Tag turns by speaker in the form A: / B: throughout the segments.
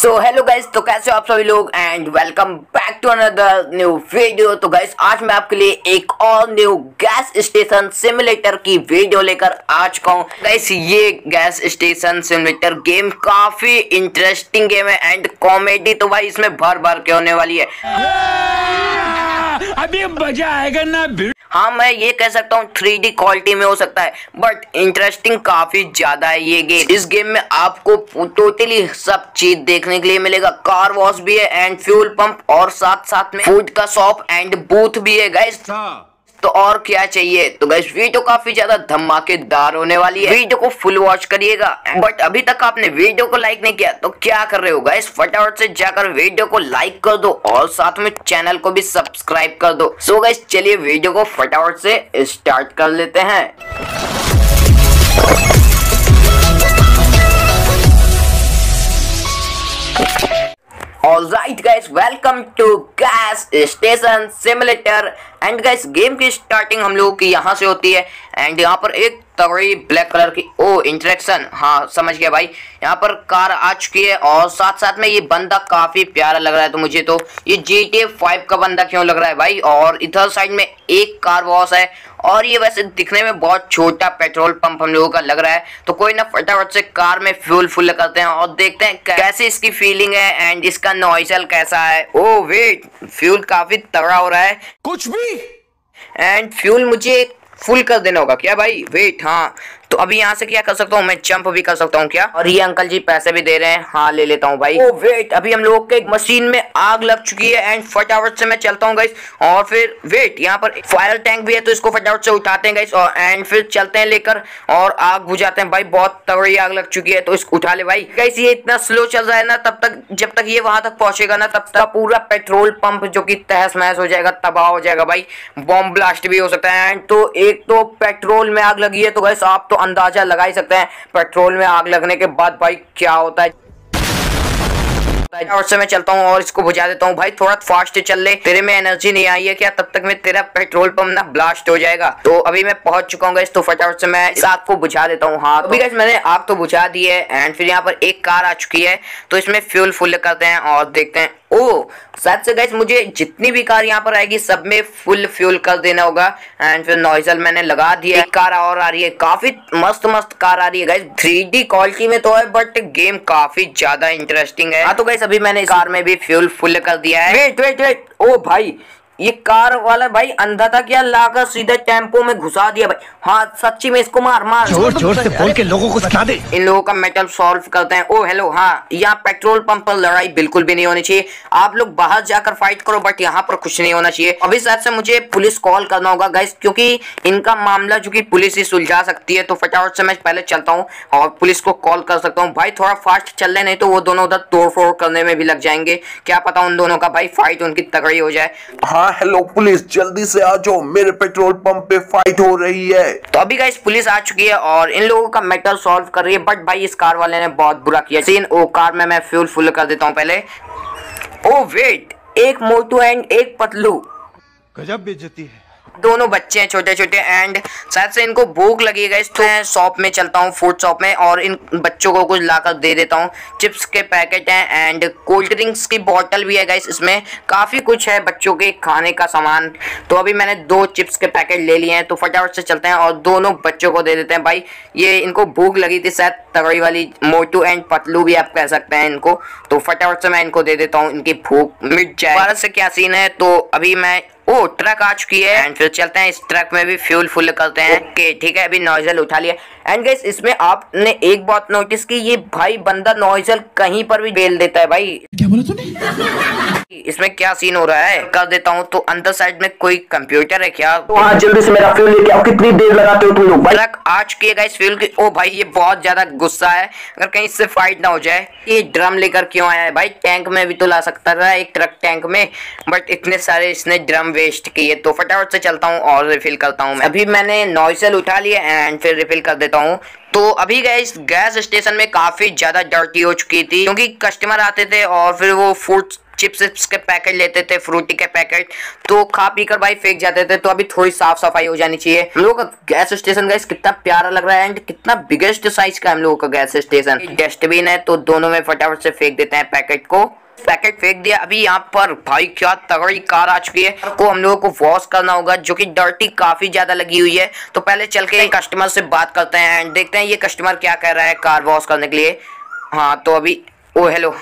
A: So hello guys तो कैसे हो आप सभी लोग? And welcome back to another new video तो गाइस आज मैं आपके लिए एक और न्यू गैस स्टेशन सिमुलेटर की वीडियो लेकर आ चुका हूँ। गाइस ये गैस स्टेशन सिमुलेटर गेम काफ़ी इंटरेस्टिंग गेम है एंड कॉमेडी तो भाई इसमें भर भर के होने वाली है।
B: अभी मज़ा आएगा ना।
A: हाँ मैं ये कह सकता हूँ थ्री क्वालिटी में हो सकता है बट इंटरेस्टिंग काफ़ी ज़्यादा है ये गेम इस गेम में आपको टोटली सब चीज़ देखने के लिए मिलेगा। कार वॉश भी है एंड फ्यूल पंप और साथ साथ में फ़ूड का शॉप एंड बूथ भी है गाइस तो और क्या चाहिए? तो गैस वीडियो काफ़ी ज़्यादा धमाकेदार होने वाली है। वीडियो को फुल वॉच करिएगा। बट अभी तक आपने वीडियो को लाइक नहीं किया तो क्या कर रहे हो गैस फटाफट से जाकर वीडियो को लाइक कर दो और साथ में चैनल को भी सब्सक्राइब कर दो। सो गैस चलिए वीडियो को फटाफट से स्टार्ट कर लेते हैं। Alright guys, welcome to Gas Station Simulator and guys game की स्टार्टिंग हम लोगों की यहाँ से होती है एंड यहाँ पर एक तगड़ी ब्लैक कलर की ओ इंटरेक्शन हाँ समझ गया भाई। यहाँ पर कार आ चुकी है और साथ साथ में ये बंदा काफ़ी प्यारा लग रहा है तो मुझे तो। ये जी टी फाइव का बंदा क्यों लग रहा है भाई? और इधर साइड में एक कार वॉश है और ये वैसे दिखने में बहुत छोटा पेट्रोल पंप हम लोगों का लग रहा है। तो कोई ना फटाफट से कार में फ्यूल फुल करते हैं और देखते हैं कैसे इसकी फीलिंग है एंड इसका नॉइजल कैसा है। ओ वेट फ्यूल काफ़ी तगड़ा हो रहा है।
B: कुछ भी।
A: एंड फ्यूल मुझे फुल कर देना होगा। क्या भाई? वेट हाँ। तो अभी यहाँ से क्या कर सकता हूँ? मैं जंप भी कर सकता हूँ क्या? और ये अंकल जी पैसे भी दे रहे हैं। हाँ ले लेता हूँ भाई। ओ वेट अभी हम लोग के एक मशीन में आग लग चुकी है एंड फटाफट से मैं चलता हूँ गाइस और फिर वेट यहाँ पर फायर टैंक भी है तो इसको फटाफट से उठाते हैं गाइस और एंड फिर चलते हैं लेकर और आग बुझाते हैं। भाई बहुत तगड़ी आग लग चुकी है तो इसको उठा ले भाई। गाइस ये इतना स्लो चल रहा है ना तब तक जब तक ये वहाँ तक पहुंचेगा ना तब तक पूरा पेट्रोल पंप जो की तहस महस हो जाएगा तबाह हो जाएगा भाई। बॉम्ब ब्लास्ट भी हो सकता है। एंड तो एक तो पेट्रोल में आग लगी है तो गाइस आप तो अंदाज़ा लगा ही सकते हैं। पेट्रोल में आग लगने के बाद भाई क्या होता है? और से मैं चलता हूँ और इसको बुझा देता हूँ। भाई थोड़ा फास्ट चल ले। तेरे में एनर्जी नहीं आई है क्या? तब तक मैं तेरा पेट्रोल पंप ना ब्लास्ट हो जाएगा। तो अभी मैं पहुँच चुका हूँ तो फटाफट से मैं इस आग को बुझा देता हूँ। हाँ अभी गैस मैंने आग तो बुझा दी है एंड फिर यहाँ पर एक कार आ चुकी है। तो इसमें फ्यूल फुल करते हैं और देखते हैं। ओ साथ से गैस मुझे जितनी भी कार यहाँ पर आएगी, सब में फुल फ्यूल कर देना होगा। एंड फिर नॉइजल मैंने लगा दिया एक कार और आ रही है। काफ़ी मस्त मस्त कार आ रही है गैस थ्री क्वालिटी में तो है बट गेम काफ़ी ज़्यादा इंटरेस्टिंग है। हाँ तो गैस अभी मैंने इस कार में भी फ्यूल फुल कर दिया है। वेट वेट वेट ओ, भाई ये कार वाला भाई अंधा था क्या? लाकर सीधा टेंपो में घुसा दिया भाई। हाँ सच्ची में इसको मार मार।
B: ज़ोर ज़ोर से बोल के लोगों को सिखा दे।
A: इन लोगों का मेटल सॉल्व करते हैं। ओ हेलो हाँ यहाँ पेट्रोल पंप पर लड़ाई बिल्कुल भी नहीं होनी चाहिए। आप लोग बाहर जाकर फाइट करो बट यहाँ पर कुछ नहीं होना चाहिए। अभी साथ से मुझे पुलिस कॉल करना होगा गाइस क्योंकि इनका मामला जो की पुलिस ही सुलझा सकती है तो फटाफट से मैं पहले चलता हूँ और पुलिस को कॉल कर सकता हूँ। भाई थोड़ा फास्ट चल रहे नहीं तो वो दोनों उधर तोड़ फोड़ करने में भी लग जाएँगे। क्या पता उन दोनों का भाई फाइट उनकी तगड़ी हो जाए।
C: हाँ हेलो पुलिस जल्दी से आ जाओ मेरे पेट्रोल पंप पे फाइट हो रही है।
A: तो अभी गाइस पुलिस आ चुकी है और इन लोगों का मैटर सॉल्व कर रही है बट भाई इस कार वाले ने बहुत बुरा किया। सीन ओ कार में मैं फ्यूल फुल कर देता हूँ पहले। ओ वेट एक मोटू एंड एक पतलू।
B: गजब बेचती है।
A: दोनों बच्चे हैं छोटे छोटे एंड शायद से इनको भूख लगी गई तो मैं शॉप में चलता हूँ फ़ूड शॉप में, और इन बच्चों को कुछ लाकर दे देता हूँ। चिप्स के पैकेट हैं एंड कोल्ड ड्रिंक्स की बॉटल भी है गाइस इसमें काफ़ी कुछ है बच्चों के खाने का सामान। तो अभी मैंने दो चिप्स के पैकेट ले लिए हैं तो फटाफट से चलते हैं, और दोनों बच्चों को दे देते हैं। भाई, ये इनको भूख लगी थी, शायद तगड़ी वाली मोटू एंड पतलू भी आप कह सकते हैं इनको। तो फटाफट से मैं इनको दे देता हूँ, इनकी भूख मिट जाए। भारत से क्या सीन है? तो अभी मैं ओ ट्रक आ चुकी है। एंड फिर चलते हैं इस ट्रक में भी फ्यूल फुल करते हैं। ओके ठीक है अभी नॉइजल उठा लिया। एंड गाइस इसमें आपने एक बात नोटिस की ये भाई बंदा नॉइजल कहीं पर भी बेल देता है भाई।
B: क्या बोला तूने?
A: इसमें क्या सीन हो रहा है? कर देता हूँ तो अंदर साइड में कोई कंप्यूटर है क्या?
C: तो हाँ जल्दी से मेरा फ्यूल लेके आओ कितनी देर लगाते हो तुम लोग? भाई
A: ट्रक आ चुकी है गाइस फ्यूल की। ओ भाई ये बहुत ज़्यादा गुस्सा है। अगर कहीं इससे फाइट ना हो जाए ये ड्रम लेकर क्यों आया है? भाई टैंक में भी तो ला सकता था एक ट्रक टैंक में। बट इतने सारे इसने ड्रम वेस्ट किए तो फटाफट से चलता हूँ और रिफिल करता हूँ अभी मैंने नॉइसल उठा लिया एंड फिर रिफिल कर देता हूँ। तो अभी गए इस गैस स्टेशन में काफ़ी ज़्यादा डर्टी हो चुकी थी, क्योंकि कस्टमर आते थे और फिर वो फ़ूड चिप्स विप्स के पैकेट लेते थे फ्रूटी के पैकेट तो खा पी कर भाई फेंक जाते थे तो अभी थोड़ी साफ़ सफ़ाई हो जानी चाहिए। हम लोगों का गैस स्टेशन गाइस कितना प्यारा लग रहा है एंड कितना बिगेस्ट साइज़ का हम लोगों का गैस स्टेशन डस्टबिन है तो दोनों में फटाफट से फेंक देते हैं पैकेट को। पैकेट फेंक दिया। अभी यहाँ पर भाई क्या तगड़ी कार आ चुकी है। को हम लोगों को वॉश करना होगा, जो कि डर्टी काफ़ी ज़्यादा लगी हुई है। तो पहले चल के कस्टमर से बात करते हैं देखते हैं ये कस्टमर क्या कह रहा है कार वॉश करने के लिए। हाँ तो अभी, ओ हेलो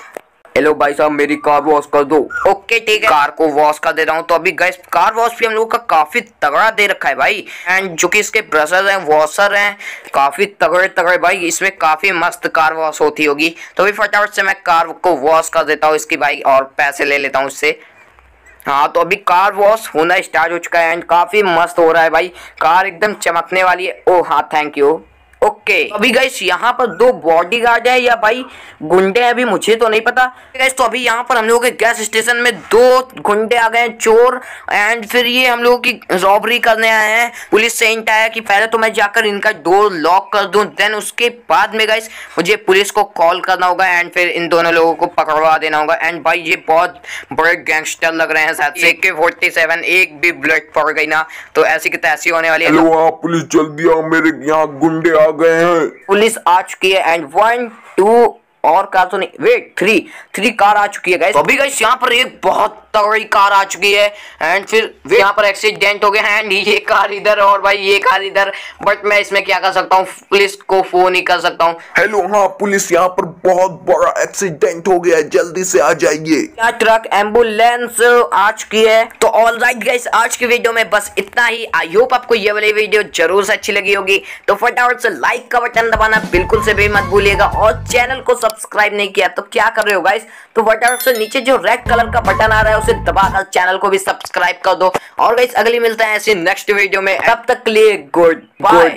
A: हेलो भाई साहब मेरी कार वॉश कर दो। ओके ठीक है। कार को वॉश कर दे रहा हूँ तो अभी गैस कार वॉश भी हम लोगों का काफ़ी तगड़ा दे रखा है भाई। एंड जो कि इसके ब्रशर हैं वॉशर हैं काफ़ी तगड़े तगड़े भाई इसमें काफ़ी मस्त कार वॉश होती होगी। तो अभी फटाफट से मैं कार को वॉश कर देता हूँ इसकी भाई और पैसे ले लेता हूँ इससे। हाँ तो अभी कार वॉश होना स्टार्ट हो चुका है एंड काफ़ी मस्त हो रहा है भाई। कार एकदम चमकने वाली है। ओ हाँ थैंक यू ओके। अभी गैस यहाँ पर दो बॉडी गार्ड है या भाई, गुंडे हैं अभी, मुझे तो नहीं पता। गैस तो अभी यहाँ पर हम लोगों के गैस स्टेशन में दो गुंडे आ गए हैं, चोर एंड फिर ये हम लोगों की रॉबरी करने आए हैं। पुलिस से इंट आया कि पहले तो मैं जाकर इनका डोर लॉक कर दूँ देन उसके बाद में गैस मुझे पुलिस को कॉल करना होगा एंड फिर इन दोनों लोगों को पकड़वा देना होगा। एंड भाई, ये बहुत बड़े गैंगस्टर लग रहे हैं से। के फोर्टी सेवन एक भी ब्लड पड़ गई ना तो ऐसी की तैसी होने वाली है।
C: हाँ पुलिस, जल्दी आओ मेरे यहाँ गुंडे आ गए हैं।
A: पुलिस आ चुकी है एंड वन टू और कार तो नहीं वेट थ्री थ्री कार आ चुकी है गाइस अभी गाइस यहाँ पर एक बहुत तगड़ी कार आ चुकी है। एंड फिर यहाँ पर एक्सीडेंट हो गया। एंड ये कार इधर और भाई ये कार इधर। बट मैं इसमें क्या कर सकता हूँ? पुलिस को फ़ोन ही कर सकता हूँ।
C: हेलो हाँ पुलिस यहाँ पर बहुत बड़ा एक्सीडेंट हो गया है। जल्दी से आ जाइए।
A: क्या ट्रक एंबुलेंस आ चुकी है? तो ऑल राइट गाइस आज की वीडियो में बस इतना ही। आई होप आपको ये वाली वीडियो ज़रूर से अच्छी लगी होगी। तो फटाफट से लाइक का बटन दबाना बिल्कुल से भी मत भूलिएगा। और चैनल को सब्सक्राइब नहीं किया तो क्या कर रहे हो गाइस तो फटाफट से नीचे जो रेड कलर का बटन आ रहा है उसे दबाकर चैनल को भी सब्सक्राइब कर दो। और गाइस अगली मिलते हैं ऐसी नेक्स्ट वीडियो में। तब तक लिए गुड बाय